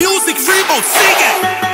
Music Reboot, sing it!